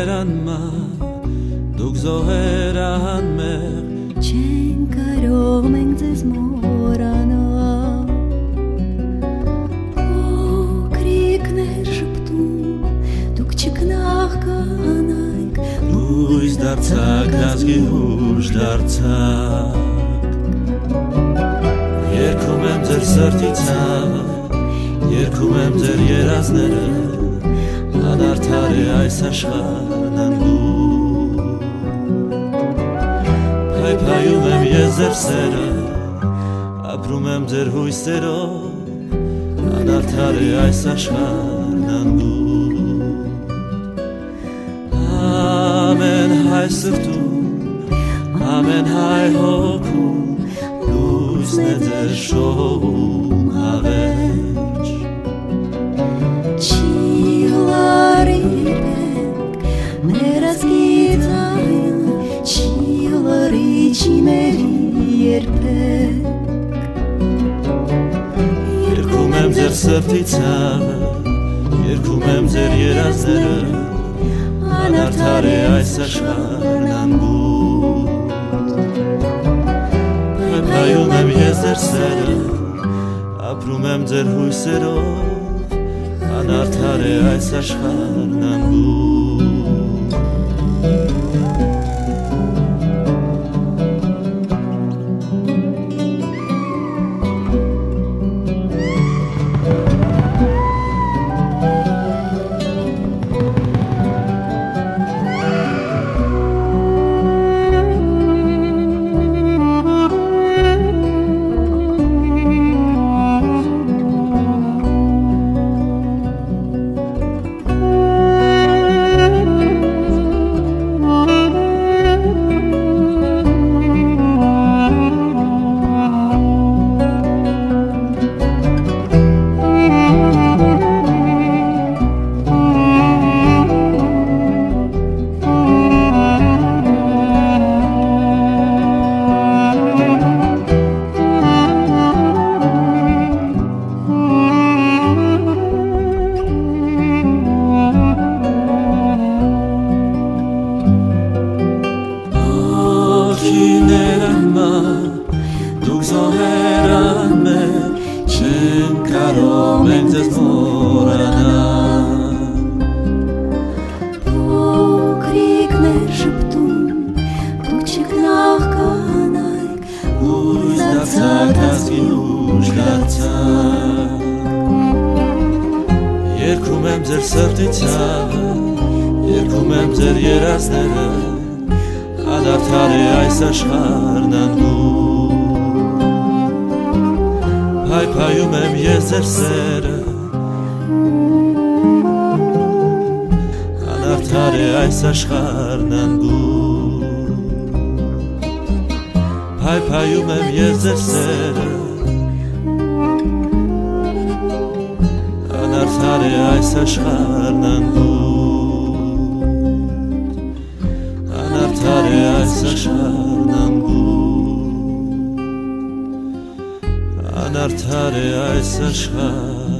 զոհեր անմա դուք զոհեր անմեղ չեն կարող մենք ձեզ մորանալ փոքրիկներ շպտում դուք չկնախ կանանք լույս դարձակ ազգի հուշ դարձակ երկում եմ ձեր սրտի ցավը երկում եմ ձեր երազները Անարդար է այս աշխարհն անգու Փայփայում եմ ես ձեր սերը Ապրում եմ ձեր հույսերով Անարդար է այս աշխարհն անգու Ամեն հայ սրտում Ամեն հայ հոգում Լույսն է ձեր շողում հավերջ երբեք Երգում եմ ձեր սրտի ցավը Երգում եմ ձեր երազները Անարդար է այս աշխարհն անգուտ Փայփայում եմ ես ձեր սերը Ապրում եմ ձեր հույսերով Անարդար է այս աշխարհն անգուտ Ոխիներամա դուք զոհերան մե չեն կարող մենք ձեզ մորանալ Փոքրիկներ շպտում դուք չկնախ կանայք Լույս դարձակ ազգի ուշ դարձակ Երգում եմ ձեր սրտի ցավը Երգում եմ ձեր երազները Ադարդար է այս աշխարհն անգու Փայփայում եմ ես ձեր սերը Անարդար է այս աշխարհն անգու Փայփայում եմ ես ձեր սերը Անարդար է այս աշխարհն անգու այս աշխարհն անգու Անարդար է այս աշխարհ